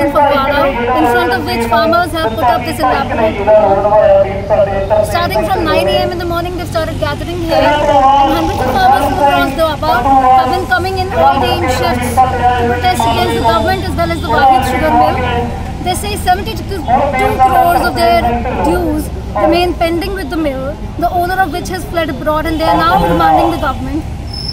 pursuant of which farmers have put up this elaborate Starting from 9 a.m. in the morning, they've started gathering here, and hundreds of farmers from across Doaba have been coming in all day in shifts to protest against the government as well as the Wagit sugar mill. They say 72 crores of their dues remain pending with the mill, the owner of which has fled abroad, and they are now demanding the government,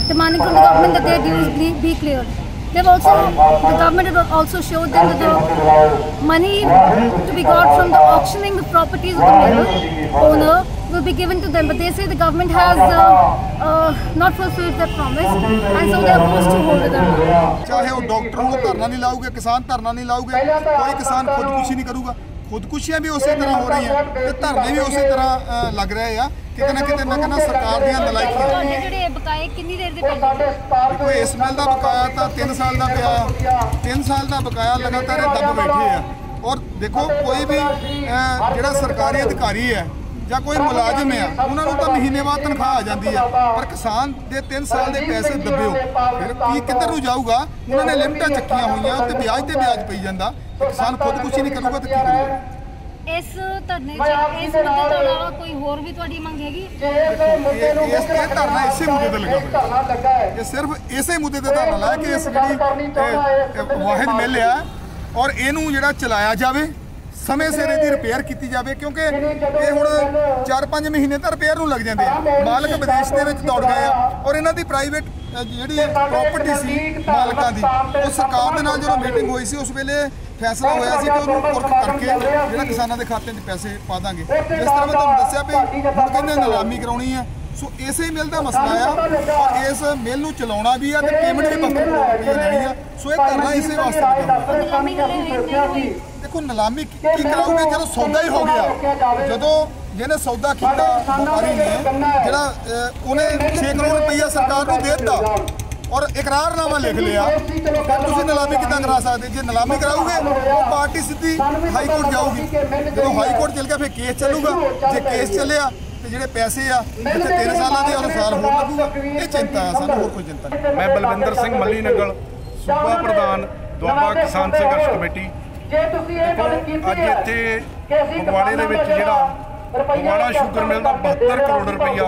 demanding from the government that their dues be, be cleared. They've also, the government have also showed them that the money to be got from the auctioning of properties of the mineral owner will be given to them. But they say the government has uh, uh, not fulfilled their promise and so they are forced to hold them. down. चाहे वो डॉक्टरों को धरना नहीं लाओगे किसान धरना नहीं लाओगे कोई किसान खुदकुशी नहीं करूंगा ਖੁਦਕੁਸ਼ੀਆਂ ਵੀ ਉਸੇ ਤਰ੍ਹਾਂ ਹੋ ਰਹੀਆਂ ਤੇ ਧਰਨੇ ਵੀ ਉਸੇ ਤਰ੍ਹਾਂ ਲੱਗ ਰਹੇ ਆ। ਕਿਤੇ ਨਾ ਕਿਤੇ ਮੈਂ ਕਹਿੰਦਾ ਸਰਕਾਰ ਦੀਆਂ ਨਲਾਇਕੀਆਂ ਤੁਹਾਡੇ ਜਿਹੜੇ ਬਕਾਏ ਕਿੰਨੀ ਦੇਰ ਦੇ ਪਹਿਲੇ ਕੋਈ ਇਸ ਮਿਲ ਦਾ ਬਕਾਇਆ ਤਾਂ 3 ਸਾਲ ਦਾ ਪਿਆ। 3 ਸਾਲ ਦਾ ਬਕਾਇਆ ਲਗਾਤਾਰ ਦੱਬ ਬੈਠੇ ਆ। ਔਰ ਦੇਖੋ ਕੋਈ ਵੀ ਜਿਹੜਾ ਸਰਕਾਰੀ ਅਧਿਕਾਰੀ ਹੈ ਜਾਂ ਕੋਈ ਮੁਲਾਜ਼ਮ ਆ ਉਹਨਾਂ ਨੂੰ ਤਾਂ ਮਹੀਨੇ ਬਾਅਦ ਤਨਖਾਹ ਆ ਜਾਂਦੀ ਆ। ਪਰ ਕਿਸਾਨ ਦੇ 3 ਸਾਲ ਦੇ ਪੈਸੇ ਦੱਬਿਓ ਫਿਰ ਕੀ ਕਿੱਧਰ ਨੂੰ ਜਾਊਗਾ? ਉਹਨਾਂ ਨੇ ਲਿਮਟਾਂ ਚੱਕੀਆਂ ਹੋਈਆਂ ਤੇ ਵਿਆਜ ਤੇ ਵਿਆਜ ਪਈ ਜਾਂਦਾ। ਕਿਸਾਨ ਖੁਦਕੁਸ਼ੀ ਨਹੀਂ ਕਰੂਗਾ ਤਾਂ ਕੀ ਕਰੂਗਾ ਇਸ ਧਰਨੇ 'ਚ ਇਸ ਮੁੱਦੇ ਤੋਂ ਇਲਾਵਾ ਕੋਈ ਹੋਰ ਵੀ ਤੁਹਾਡੀ ਮੰਗ ਹੈਗੀ? ਇਹ ਇਸ ਤੇ ਧਰਨਾ ਇਸੇ ਮੁੱਦੇ ਤੇ ਲੱਗਾ ਇਹ ਸਿਰਫ ਇਸੇ ਮੁੱਦੇ ਤੇ ਧਰਨਾ ਲਾਇਆ ਕਿ ਇਸ ਜਿਹੜੀ ਵਾਹਿਦ ਮਿਲ ਆ ਔਰ ਇਹਨੂੰ ਜਿਹੜਾ ਚਲਾਇਆ ਜਾਵੇ ਸਮੇਂ ਸਿਰ ਇਹਦੀ ਰਿਪੇਅਰ ਕੀਤੀ ਜਾਵੇ, ਕਿਉਂਕਿ ਇਹ ਹੁਣ 4-5 ਮਹੀਨੇ ਤਾਂ ਰਿਪੇਅਰ ਨੂੰ ਲੱਗ ਜਾਂਦੇ ਆ। ਮਾਲਕ ਵਿਦੇਸ਼ ਦੇ ਵਿੱਚ ਦੌੜ ਗਏ ਆ ਔਰ ਇਹਨਾਂ ਦੀ ਪ੍ਰਾਈਵੇਟ ਜਿਹੜੀ ਪ੍ਰਾਪਰਟੀ ਸੀ ਮਾਲਕਾਂ ਦੀ, ਉਹ ਸਰਕਾਰ ਦੇ ਨਾਲ ਜਦੋਂ ਮੀਟਿੰਗ ਹੋਈ ਸੀ, ਉਸ ਵੇਲੇ ਫੈਸਲਾ ਹੋਇਆ ਸੀ ਕਿ ਉਹਨੂੰ ਕੁਰਕ ਕਰਕੇ ਜਿਹੜਾ ਕਿਸਾਨਾਂ ਦੇ ਖਾਤੇ 'ਚ ਪੈਸੇ ਪਾ ਦਾਂਗੇ। ਜਿਸ ਤਰ੍ਹਾਂ ਮੈਂ ਤੁਹਾਨੂੰ ਦੱਸਿਆ ਵੀ ਹੁਣ ਕਹਿੰਦੇ ਨਿਲਾਮੀ ਕਰਾਉਣੀ ਹੈ ਸੋ ਇਸੇ ਮਿਲ ਦਾ ਮਸਲਾ ਆ ਔਰ ਇਸ ਮਿਲ ਨੂੰ ਚਲਾਉਣਾ ਵੀ ਆ ਤੇ ਪੇਮੈਂਟ ਵੀ ਰੁਪਏ ਲੈਣੀ ਆ ਸੋ ਇਹ ਕਰਨਾ ਇਸੇ ਵਾਸਤੇ ਹੋਈ ਦੇਖੋ ਨਿਲਾਮੀ ਕੀ ਕਰਾਉਗੇ ਜਦੋਂ ਸੌਦਾ ਹੀ ਹੋ ਗਿਆ। ਜਦੋਂ ਜਿਹਨੇ ਸੌਦਾ ਕੀਤਾ ਵਪਾਰੀ ਨੇ। ਜਿਹੜਾ ਉਹਨੇ 6 ਕਰੋੜ ਰੁਪਈਆ ਸਰਕਾਰ ਨੂੰ ਦੇ ਦਿੱਤਾ। ਔਰ ਇਕਰਾਰਨਾਮਾ ਲਿਖ ਲਿਆ। ਤੁਸੀਂ ਨਿਲਾਮੀ ਕਿੱਦਾਂ ਕਰਾ ਸਕਦੇ? ਜੇ ਨਿਲਾਮੀ ਕਰਾਓਗੇ ਉਹ ਪਾਰਟੀ ਸਿੱਧੀ ਹਾਈ ਕੋਰਟ ਜਾਊਗੀ। ਜਦੋਂ ਹਾਈ ਕੋਰਟ ਚੱਲ ਗਿਆ ਫਿਰ ਕੇਸ ਚੱਲੂਗਾ। ਜੇ ਕੇਸ ਚੱਲਿਆ ਤੇ ਜਿਹੜੇ ਪੈਸੇ ਆ ਜਿੱਥੇ 3 ਸਾਲਾਂ ਦੇ ਉਹ ਸਾਲ ਹੋਰ ਲੱਗੂਗਾ। ਇਹ ਚਿੰਤਾ ਆ ਸਾਨੂੰ ਹੋਰ ਕੋਈ ਚਿੰਤਾ ਨਹੀਂ। ਮੈਂ ਬਲਵਿੰਦਰ ਸਿੰਘ ਮੱਲੀ ਨਗਲ ਸੂਬਾ ਪ੍ਰਧਾਨ ਦੁਆਬਾ ਕਿਸਾਨ ਸੰਘਰਸ਼ ਕਮੇਟੀ। ਜੇ ਤੁਸੀਂ ਇਹ ਗੱਲ ਕੀਤੀ ਅੱਜ ਹੈ ਇੱਥੇ ਫਗਵਾੜੇ ਦੇ ਵਿੱਚ ਜਿਹੜਾ ਫਗਵਾੜਾ ਸ਼ੂਗਰ ਮਿਲ ਦਾ 72 ਕਰੋੜ ਰੁਪਈਆ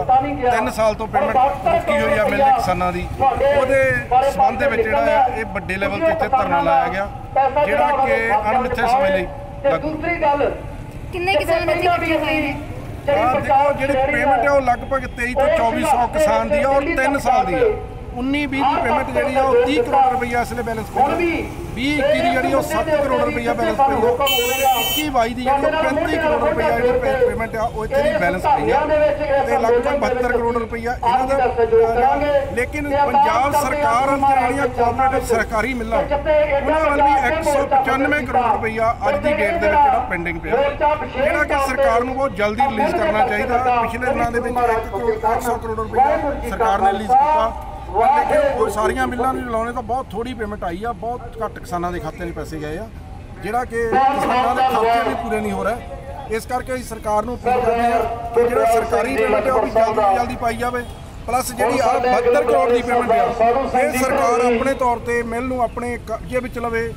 3 ਸਾਲ ਤੋਂ ਪੇਮੈਂਟ ਰੁਕੀ ਹੋਈ ਆ ਮਿਲ ਦੇ ਕਿਸਾਨਾਂ ਦੀ। ਉਹਦੇ ਸੰਬੰਧ ਦੇ ਵਿੱਚ ਜਿਹੜਾ ਇਹ ਵੱਡੇ ਲੈਵਲ ਤੇ ਇੱਥੇ ਧਰਨਾ ਲਾਇਆ ਗਿਆ ਜਿਹੜਾ ਕਿ ਅਣਮਿੱਥੇ ਸਮੇਂ ਲਈ ਤੇ ਦੂਸਰੀ ਗੱਲ ਕਿੰਨੇ ਕਿਸਾਨ ਇੱਥੇ ਇਕੱਠੇ ਹੋਏ ਨੇ? ਜਿਹੜੀ ਪੇਮੈਂਟ ਹੈ ਉਹ ਲਗਭਗ 23 ਤੋਂ 2400 ਕਿਸਾਨ ਦੀ ਆ ਔਰ 3 ਸਾਲ ਦੀ ਹੈ 19 20 ਦੀ ਪੇਮੈਂਟ ਜਿਹੜੀ ਆ ਉਹ 30 ਕਰੋੜ ਰੁਪਈਆ ਇਸ ਲਈ ਬੈਲੈਂਸ ਪਈ 20 21 ਦੀ ਜਿਹੜੀ ਉਹ 7 ਕਰੋੜ ਰੁਪਈਆ ਬੈਲੈਂਸ ਪਈ ਆ। 21 22 ਦੀ ਜਿਹੜੀ ਉਹ 35 ਕਰੋੜ ਰੁਪਈਆ ਜਿਹੜੀ ਪੇਮੈਂਟ ਆ ਉਹ ਇੱਥੇ ਦੀ ਬੈਲੈਂਸ ਪਈ ਆ। ਤੇ ਲਗਭਗ 72 ਕਰੋੜ ਰੁਪਈਆ ਇਹਨਾਂ ਦਾ ਲੇਕਿਨ ਪੰਜਾਬ ਸਰਕਾਰ ਜਿਹੜੀਆਂ ਕੋਆਪਰੇਟਿਵ ਸਰਕਾਰੀ ਮਿਲਾਂ ਉਹਨਾਂ ਵੱਲ ਵੀ 195 ਕਰੋੜ ਰੁਪਈਆ ਅੱਜ ਦੀ ਡੇਟ ਦੇ ਵਿੱਚ ਜਿਹੜਾ ਪੈਂਡਿੰਗ ਪਿਆ ਜਿਹੜਾ ਕਿ ਸਰਕਾਰ ਨੂੰ ਬਹੁਤ ਜਲਦੀ ਰਿਲੀਜ਼ ਕਰਨਾ ਚਾਹੀਦਾ। ਪਿਛਲੇ ਦਿਨਾਂ ਦੇ ਵਿੱਚ 1 ਕਰੋੜ 800 ਕਰੋੜ ਰੁਪਈਆ ਸਰਕਾਰ ਨੇ ਰਿਲੀਜ਼ ਕੀਤਾ। ਲੇਕਿਨ ਸਾਰੀਆਂ ਮਿੱਲਾਂ ਨੂੰ ਲਾਉਣੇ ਤਾਂ ਬਹੁਤ ਥੋੜੀ ਪੇਮੈਂਟ ਆਈ ਆ, ਬਹੁਤ ਘੱਟ ਕਿਸਾਨਾਂ ਦੇ ਖਾਤੇ 'ਚ ਪੈਸੇ ਗਏ ਆ। ਜਿਹੜਾ ਕਿ ਕਿਸਾਨਾਂ ਦੇ ਖਾਤੇ ਵੀ ਪੂਰੇ ਨਹੀਂ ਹੋ ਰਹੇ। ਇਸ ਕਰਕੇ ਅਸੀਂ ਸਰਕਾਰ ਨੂੰ ਅਪੀਲ ਕਰਦੇ ਆ ਕਿ ਜਿਹੜਾ ਸਰਕਾਰੀ ਪੇਮੈਂਟ ਆ ਉਹ ਵੀ ਜਲਦੀ ਤੋਂ ਜਲਦੀ ਪਾਈ ਜਾਵੇ। ਪਲੱਸ ਜਿਹੜੀ ਆ 72 ਕਰੋੜ ਦੀ ਪੇਮੈਂਟ ਆ, ਇਹ ਸਰਕਾਰ ਆਪਣੇ ਤੌਰ ਤੇ ਮਿਲ ਨੂੰ ਆਪਣੇ ਕਬਜ਼ੇ ਵਿੱਚ ਲਵੇ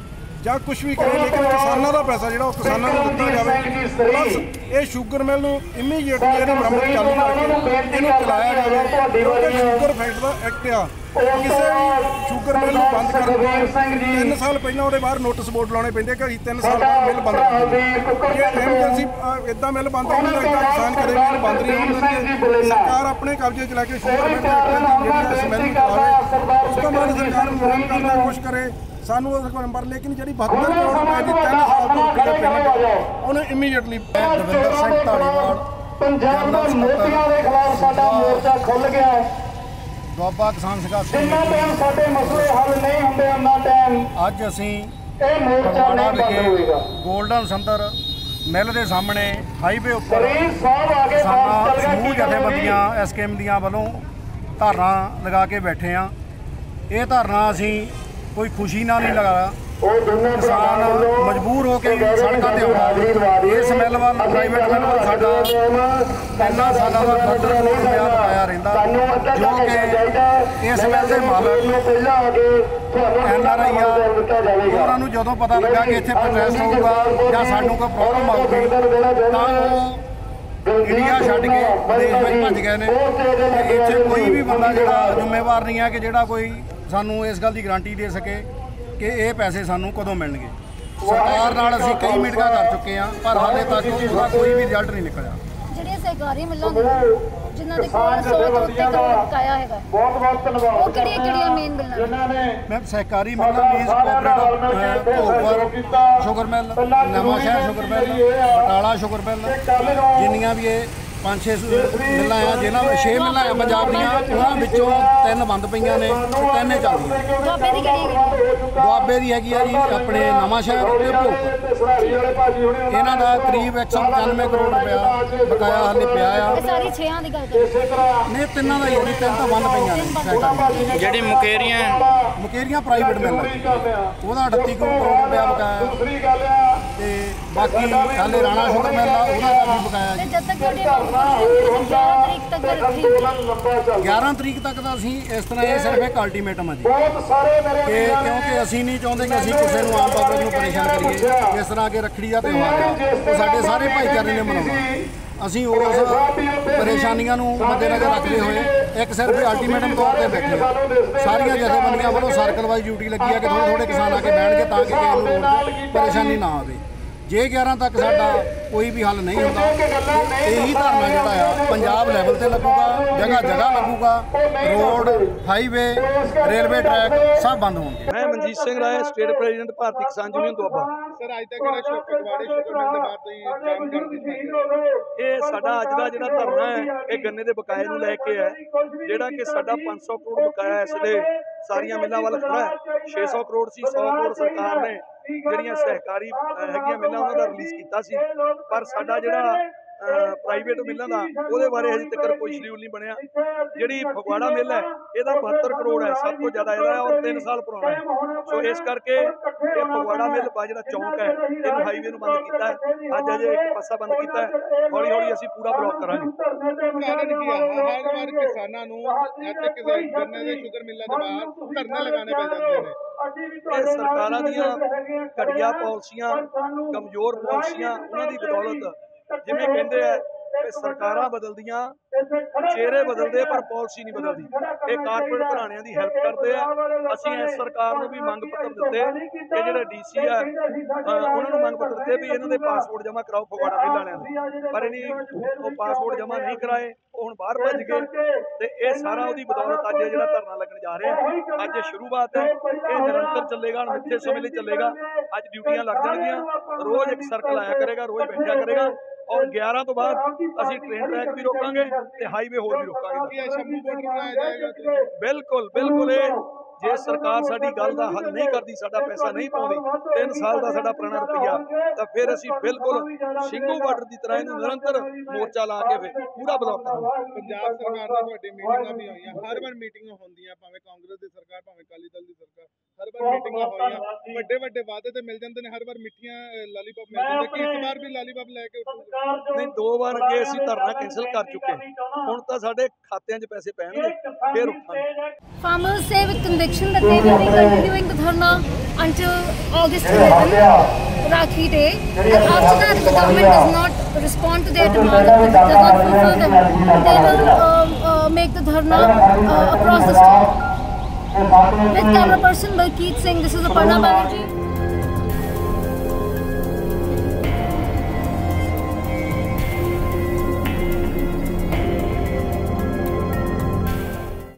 ਜਾਂ ਕੁਝ ਵੀ ਕਰੇ, ਲੇਕਿਨ ਕਿਸਾਨਾਂ ਦਾ ਪੈਸਾ ਜਿਹੜਾ ਉਹ ਕਿਸਾਨਾਂ ਨੂੰ ਦਿੱਤਾ ਜਾਵੇ। ਪਲੱਸ ਇਹ ਸ਼ੂਗਰ ਮਿਲ ਨੂੰ ਇਮੀਡੀਏਟਲੀ ਇਹਦੀ ਮੁਰੰਮਤ ਚਾਲੂ ਕਰਕੇ ਇਹਨੂੰ ਚਲਾਇਆ ਜਾਵੇ, ਕਿਉਂਕਿ ਸ਼ੂਗਰ ਫੈਕਟ ਦਾ ਐਕਟ ਆ। ਕਿਸੇ ਵੀ ਸ਼ੂਗਰ ਮਿਲ ਨੂੰ ਬੰਦ ਕਰਨ ਤੋਂ 3 ਸਾਲ ਪਹਿਲਾਂ ਉਹਦੇ ਬਾਹਰ ਨੋਟਿਸ ਬੋਰਡ ਲਾਉਣੇ ਪੈਂਦੇ ਕਿ ਅਸੀਂ 3 ਸਾਲ ਬਾਅਦ ਮਿਲ ਬੰਦ ਕਰ ਦਿੰਦੇ ਜੇ ਐਮਰਜੈਂਸੀ ਇਦਾਂ ਮਿਲ ਬੰਦ ਹੋਣ ਦਾ ਕਿਸਾਨ ਕਦੇ ਮਿਲ ਬੰਦ ਨਹੀਂ ਹੋਣ ਸਰਕਾਰ ਆਪਣੇ ਕਬਜ਼ੇ 'ਚ ਲੈ ਕੇ ਸ਼ੂਗਰ ਮਿਲ ਦੀ ਜਿਹੜੀ ਸਮੈਲ ਚਲਾਵੇ ਉਸ ਤੋਂ ਬਾਅਦ ਸਰਕਾਰ ਮੁਰੰਮਤ ਕਰਨ ਕੋਸ਼ਿਸ਼ ਕਰੇ। ਸਾਨੂੰ ਉਹ ਨੰਬਰ ਲੇਕਿਨ ਜਿਹੜੀ 72 ਕਰੋੜ ਰੁਪਏ ਦੀ 3 ਸਾਲ ਤੋਂ ਰੁਪਏ ਪੇਮੈਂਟ ਉਹਨੇ ਇਮੀਡੀਏਟਲੀ ਦਵਿੰਦਰ ਸਿੰਘ ਪੰਜਾਬ ਦਾ ਮੋਤੀਆਂ ਦੇ ਖਿਲਾਫ ਸਾਡਾ ਮੋਰਚਾ ਖੁੱਲ ਗਿਆ ਹੈ। ਦੁਆਬਾ ਕਿਸਾਨ ਸੰਘਰਸ਼ ਜਿੰਨਾ ਟਾਈਮ ਸਾਡੇ ਮਸਲੇ ਹੱਲ ਨਹੀਂ ਹੁੰਦੇ ਉਹਨਾਂ ਟਾਈਮ ਅੱਜ ਅਸੀਂ ਇਹ ਮੋਰਚਾ ਨਹੀਂ ਬੰਦ ਹੋਏਗਾ। ਗੋਲਡਨ ਸੰਦਰ ਮਿਲ ਦੇ ਸਾਹਮਣੇ ਹਾਈਵੇ ਉੱਪਰ ਸਾਹਿਬ ਆ ਕੇ ਬਾਤ ਕਰ ਸਮੂਹ ਜਥੇਬੰਦੀਆਂ ਐਸਕੇਐਮ ਦੀਆਂ ਵੱਲੋਂ ਧਰਨਾ ਲਗਾ ਕੇ ਬੈਠੇ ਆ ਇਹ ਧਰਨਾ ਅਸੀਂ ਕੋਈ ਖੁਸ਼ੀ ਨਾਲ ਨਹੀਂ ਲਗਾਇਆ ਕਿਸਾਨ ਮਜਬੂਰ ਹੋ ਕੇ ਸੜਕਾਂ ਤੇ ਆਉਣਾ ਇਸ ਮਿਲ ਵੱਲ ਪ੍ਰਾਈਵੇਟ ਵੱਲ ਸਾਡਾ ਤਿੰਨਾਂ ਸਾਲਾਂ ਦਾ ਖੱਦਰ ਨੂੰ ਪਿਆ ਪਾਇਆ ਰਹਿੰਦਾ। ਜੋ ਕਿ ਇਸ ਮਿਲ ਦੇ ਮਾਲਕ ਆਰ ਆਈ ਆ ਉਹਨਾਂ ਨੂੰ ਜਦੋਂ ਪਤਾ ਲੱਗਾ ਕਿ ਇੱਥੇ ਪ੍ਰੋਟੈਸਟ ਹੋਊਗਾ ਜਾਂ ਸਾਨੂੰ ਕੋਈ ਪ੍ਰੋਬਲਮ ਆਊਗੀ ਤਾਂ ਉਹ ਇੰਡੀਆ ਛੱਡ ਕੇ ਵਿਦੇਸ਼ ਵਿੱਚ ਭੱਜ ਗਏ ਨੇ। ਇੱਥੇ ਕੋਈ ਵੀ ਬੰਦਾ ਜਿਹੜਾ ਜ਼ਿੰਮੇਵਾਰ ਨਹੀਂ ਹੈ ਕਿ ਜਿਹੜਾ ਕੋਈ ਸਾਨੂੰ ਇਸ ਗੱਲ ਦੀ ਗਾਰੰਟੀ ਦੇ ਸਕੇ ਕਿ ਇਹ ਪੈਸੇ ਸਾਨੂੰ ਕਦੋਂ ਮਿਲਣਗੇ। ਸਰਕਾਰ ਨਾਲ ਅਸੀਂ ਕਈ ਮੀਟਿੰਗਾਂ ਕਰ ਚੁੱਕੇ ਹਾਂ ਪਰ ਹਾਲੇ ਤੱਕ ਉਹਦਾ ਕੋਈ ਵੀ ਰਿਜ਼ਲਟ ਨਹੀਂ ਨਿਕਲਿਆ। ਜਿਹੜੀਆਂ ਸਹਿਕਾਰੀ ਮਿੱਲਾਂ ਨੇ ਜਿਨ੍ਹਾਂ ਦੇ ਕੋਲ 100 ਤੋਂ ਉੱਤੇ ਕਰੋੜ ਬਕਾਇਆ ਹੈਗਾ ਬਹੁਤ ਬਹੁਤ ਧੰਨਵਾਦ। ਉਹ ਕਿਹੜੀਆਂ ਕਿਹੜੀਆਂ ਮੇਨ ਮਿੱਲਾਂ ਜਿਨ੍ਹਾਂ ਨੇ ਮੈਂ ਸਹਿਕਾਰੀ mill ਮੀਜ਼ cooperative Bhogpur sugar mill Nawanshahr sugar mill Batala sugar mill ਜਿੰਨੀਆਂ ਵੀ ਇਹ ਪੰਜ ਛੇ ਮਿੱਲਾਂ ਆ ਜਿਨ੍ਹਾਂ ਵਿੱਚ ਛੇ ਮਿੱਲਾਂ ਆ ਪੰਜਾਬ ਦੀਆਂ ਉਹਨਾਂ ਵਿੱਚੋਂ ਤਿੰਨ ਬੰਦ ਪਈਆਂ ਨੇ ਤੇ ਤਿੰਨ ਚੱਲਦੀਆਂ ਦੁਆਬੇ ਦੀ ਕਿਹੜੀ ਕਿਹੜੀ ਦੁਆਬੇ ਦੀ ਹੈਗੀ ਆ ਜੀ ਆਪਣੇ ਨਵਾਂ ਸ਼ਹਿਰ ਤੇ ਹੁਣੇ ਇਹਨਾਂ ਦਾ ਕਰੀਬ 195 ਕਰੋੜ ਰੁਪਇਆ ਬਕਾਇਆ ਹਾਲੇ ਪਿਆ ਆ। ਇਹ ਸਾਰੀ ਛੇਆਂ ਦੀ ਗੱਲ ਕਰ ਨੇ ਤਿੰਨਾਂ ਦਾ ਹੀ ਤਿੰਨ ਤਾਂ ਬੰਦ ਪਈਆਂ ਨੇ ਜਿਹੜੀ ਮੁਕੇਰੀਆਂ ਮੁਕੇਰੀਆਂ ਪ੍ਰਾਈਵੇਟ ਮਿਲ ਉਹਦਾ 38 ਕਰੋੜ ਰੁਪਇਆ ਬਕਾਇਆ। ਦੂਸਰੀ ਗੱਲ ਆ ਤੇ ਬਾਕੀ ਹਾਲੇ ਰਾਣਾ ਸ਼ੁਗਰ ਮਿਲ ਆ ਉਹਦਾ ਵੀ ਬਕਾਇਆ ਜੀ। ਜਦ ਤੱਕ ਤੁਹਾਡੇ 11 ਤਰੀਕ ਤੱਕ ਰੱਖੀ ਲੰਬਾ ਚੱਲ 11 ਤਰੀਕ ਤੱਕ ਦਾ ਅਸੀਂ ਇਸ ਤਰ੍ਹਾਂ ਇਹ ਸਿਰਫ ਇੱਕ ਅਲਟੀਮੇਟਮ ਹੈ ਜੀ। ਬਹੁਤ ਸਾਰੇ ਮੇਰੇ ਕਿ ਕਿਉਂਕਿ ਅਸੀਂ ਨਹੀਂ ਚਾਹੁੰਦੇ ਕਿ ਅਸੀਂ ਕਿਸੇ ਨੂੰ ਆਮ ਪਬਲਿਕ ਨੂੰ ਪਰੇਸ਼ਾਨ ਕਰੀਏ। ਇਸ ਤਰ੍ਹਾਂ ਕਿ ਰੱਖੜੀ ਦਾ ਤਿਉਹਾਰ ਉਹ ਸਾਡੇ ਸਾਰੇ ਭਾਈਚਾਰੇ ਨੇ ਮਨਾਉਣਾ। ਅਸੀਂ ਉਸ ਪਰੇਸ਼ਾਨੀਆਂ ਨੂੰ ਮੱਦੇਨਜ਼ਰ ਰੱਖਦੇ ਹੋਏ ਇੱਕ ਸਿਰਫ ਅਲਟੀਮੇਟਮ ਤੌਰ ਤੇ ਬੈਠੇ ਹਾਂ ਸਾਰੀਆਂ ਜਥੇਬੰਦੀਆਂ ਵੱਲੋਂ ਸਰਕਲ ਵਾਈਜ਼ ਡਿਊਟੀ ਲੱਗੀ ਆ ਕਿ ਥੋੜੇ ਥੋੜੇ ਕਿਸਾਨ ਆ ਕੇ ਬੈਠਣਗੇ ਤਾਂ ਕਿ ਕਿਸੇ ਨੂੰ ਪਰੇਸ਼ਾਨੀ ਨਾ ਆਵੇ। ਜੇ 11 ਤੱਕ ਸਾਡਾ ਕੋਈ ਵੀ ਹੱਲ ਨਹੀਂ ਹੁੰਦਾ ਇਹੀ ਧਰਨਾ ਜਿਹੜਾ ਆ ਪੰਜਾਬ ਲੈਵਲ ਤੇ ਲੱਗੂਗਾ ਜਗ੍ਹਾ ਜਗ੍ਹਾ ਲੱਗੂਗਾ ਰੋਡ ਹਾਈਵੇ ਰੇਲਵੇ ਟਰੈਕ ਸਭ ਬੰਦ ਹੋਣਗੇ। ਮੈਂ Manjit Singh Rai state president Bharti Kisan union Doaba. Sir ਅੱਜ ਤੱਕ ਜਿਹੜਾ ਸ਼ੌਕ ਪਟਵਾਰੀ ਸ਼ੁਗਰ ਮਿਲ ਦੇ ਬਾਅਦ ਤੁਸੀਂ ਜਾਮ ਕਰ ਦਿੱਤਾ ਇਹ ਸਾਡਾ ਅੱਜ ਦਾ ਜਿਹੜਾ ਧਰਨਾ ਹੈ ਇਹ ਗੰਨੇ ਦੇ ਬਕਾਏ ਨੂੰ ਲੈ ਕੇ ਹੈ ਜਿਹੜਾ ਕਿ ਸਾਡਾ 500 ਕਰੋੜ ਬਕਾਇਆ ਇਸ ਵੇਲੇ ਸਾਰੀਆਂ ਮਿੱਲਾਂ ਵੱਲ ਖੜਾ ਹੈ। 600 ਕਰੋੜ ਸੀ 100 ਕਰੋੜ ਸਰਕਾਰ ਨੇ ਜਿਹੜੀਆਂ ਸਹਿਕਾਰੀ ਅਹ, ਹੈਗੀਆਂ ਮਿੱਲਾਂ ਉਹਨਾਂ ਦਾ ਰਿਲੀਜ਼ ਕੀਤਾ ਸੀ। ਪਰ ਸਾਡਾ ਜਿਹੜਾ ਪ੍ਰਾਈਵੇਟ ਮਿੱਲਾਂ ਦਾ ਉਹਦੇ ਬਾਰੇ ਹਜੇ ਤੱਕ ਕੋਈ ਸ਼ਡਿਊਲ ਨਹੀਂ ਬਣਿਆ। ਜਿਹੜੀ ਫਗਵਾੜਾ ਮਿੱਲ ਹੈ ਇਹਦਾ 72 ਕਰੋੜ ਹੈ ਸਭ ਤੋਂ ਜ਼ਿਆਦਾ ਇਹਦਾ ਹੈ ਔਰ 3 ਸਾਲ ਪੁਰਾਣਾ ਹੈ। ਸੋ ਇਸ ਕਰਕੇ ਇਹ ਫਗਵਾੜਾ ਮਿੱਲ ਬਾ ਜਿਹੜਾ ਚੌਂਕ ਹੈ ਇਹਨੂੰ ਹਾਈਵੇ ਨੂੰ ਬੰਦ ਕੀਤਾ ਹੈ। ਅੱਜ ਅਜੇ ਇੱਕ ਪਾਸਾ ਬੰਦ ਕੀਤਾ ਹੈ। ਹੌਲੀ ਹੌਲੀ ਅਸੀਂ ਪੂਰਾ ਬਲੌਕ ਕਰਾਂਗੇ। ਕਾਰਨ ਕੀ ਆ ਹਰ ਵਾਰ ਕਿਸਾਨਾਂ ਨੂੰ ਇੱਥੇ ਕਿਸੇ ਗੰਨੇ ਦੇ ਸ਼ੂਗਰ ਮਿੱਲਾਂ ਦੇ ਬਾਹਰ ਧਰਨੇ ਲਗਾਉਣੇ ਪੈ ਜਾਂਦੇ ਨੇ। ਇਹ ਸਰਕਾਰਾਂ ਦੀਆਂ ਘਟੀਆ ਪਾਲਿਸੀਆਂ ਕਮਜ਼ੋਰ ਪਾਲਿਸੀਆਂ ਉਹਨਾਂ ਦੀ ਬਦੌਲਤ ਜਿਵੇਂ ਕਹਿੰਦੇ ਆ ਸਰਕਾਰਾਂ ਬਦਲਦੀਆਂ ਚਿਹਰੇ ਬਦਲਦੇ ਪਰ ਪਾਲਿਸੀ ਨਹੀਂ ਬਦਲਦੀ। ਇਹ ਕਾਰਪੋਰੇਟ ਘਰਾਣਿਆਂ ਦੀ ਹੈਲਪ ਕਰਦੇ ਆ। ਅਸੀਂ ਇਸ ਸਰਕਾਰ ਨੂੰ ਵੀ ਮੰਗ ਪੱਤਰ ਦਿੱਤੇ। ਕਿ ਜਿਹੜੇ ਡੀਸੀ ਆ ਉਹਨਾਂ ਨੂੰ ਮੰਗ ਪੱਤਰ ਦਿੱਤੇ ਵੀ ਇਹਨਾਂ ਦੇ ਪਾਸਪੋਰਟ ਜਮ੍ਹਾਂ ਕਰਾਓ ਫਗਵਾੜਾ ਮਿਲ ਵਾਲਿਆਂ ਦੇ ਪਰ ਇਹਨੀ ਉਹ ਪਾਸਪੋਰਟ ਜਮ੍ਹਾਂ ਨਹੀਂ ਕਰਾਏ। ਉਹ ਹੁਣ ਬਾਹਰ ਭੱਜ ਗਏ ਤੇ ਇਹ ਸਾਰਾ ਉਹਦੀ ਬਦੌਲਤ ਅੱਜ ਜਿਹੜਾ ਧਰਨਾ ਲੱਗਣ ਜਾ ਰਿਹਾ। ਅੱਜ ਸ਼ੁਰੂਆਤ ਹੈ। ਇਹ ਨਿਰੰਤਰ ਚੱਲੇਗਾ ਮਿੱਥੇ ਸਮੇਂ ਲਈ ਚੱਲੇਗਾ। ਅੱਜ ਡਿਊਟੀਆਂ ਲੱਗ ਜਾਣਗੀਆਂ। ਰੋਜ਼ ਇੱਕ ਸਰਕਲ ਆਇਆ ਕਰੇਗਾ ਰੋਜ਼ ਬੈਠਿਆ ਕਰੇਗਾ। ਔਰ 11 ਤੋਂ ਬਾਅਦ ਅਸੀਂ ਟ੍ਰੇਨ ਟਰੈਕ ਵੀ ਰੋਕਾਂਗੇ ਤੇ ਹਾਈਵੇ ਹੋਰ ਵੀ ਰੋਕਾਂਗੇ। ਬਿਲਕੁਲ ਬਿਲਕੁਲ ਇਹ ਜੇ ਸਰਕਾਰ ਸਾਡੀ ਗੱਲ ਦਾ ਹੱਲ ਨਹੀਂ ਕਰਦੀ ਸਾਡਾ ਪੈਸਾ ਨਹੀਂ ਪਾਉਂਦੀ 3 ਸਾਲ ਦਾ ਸਾਡਾ ਪੁਰਾਣਾ ਰੁਪਈਆ ਤਾਂ ਫਿਰ ਅਸੀਂ ਬਿਲਕੁਲ ਸਿੰਘੂ ਬਾਰਡਰ ਦੀ ਤਰ੍ਹਾਂ ਇਹਨੂੰ ਨਿਰੰਤਰ ਮੋਰਚਾ ਲਾ ਕੇ ਫਿਰ ਪੂਰਾ ਬਲੌਕ ਪੰਜਾਬ ਸਰਕਾਰ ਨਾਲ ਤੁਹਾਡੀ ਮੀਟਿੰਗਾਂ ਵੀ ਹੋਈਆਂ ਹਰ ਵਾਰ ਮੀਟਿੰਗਾਂ ਹੁੰਦੀਆਂ ਭਾਵੇਂ ਕਾਂਗਰਸ ਦੀ ਸਰਕਾਰ ਭਾਵੇਂ ਅਕਾਲੀ ਦਲ ਦੀ ਸਰਕਾਰ ਹਰ ਵਾਰ ਮੀਟਿੰਗਾਂ ਹੋਈਆਂ ਵੱਡੇ ਵੱਡੇ ਵਾਅਦੇ ਤੇ ਮਿਲ ਜਾਂਦੇ ਨੇ ਹਰ ਵਾਰ ਮਿੱਠੀਆਂ ਲਾਲੀਪੌਪ ਮਿਲ ਜਾਂਦੇ ਕਿ ਇਸ ਵਾਰ ਵੀ ਲਾਲੀਪੌਪ ਲੈ ਕੇ ਉੱਠੂਗੇ ਨਹੀਂ ਦੋ ਵਾਰ ਅੱਗੇ ਅਸੀਂ ਧਰਨਾ ਕੈਂਸਲ ਕਰ ਚੁੱਕੇ। ਹੁਣ ਤਾਂ ਸਾਡੇ ਖਾਤਿਆਂ 'ਚ ਪੈਸੇ ਪੈਣਗੇ ਫਿਰ ਉੱਠਾਂਗੇ। Farmers say conviction that they will be continuing the dharna until August 11, Rakhi Day. And after that, if the government does not respond to their demand, if it does not fulfill them, they will um, uh, make the dharna uh, across the state. With camera person Balkeet Singh, this is Aparna Banerjee.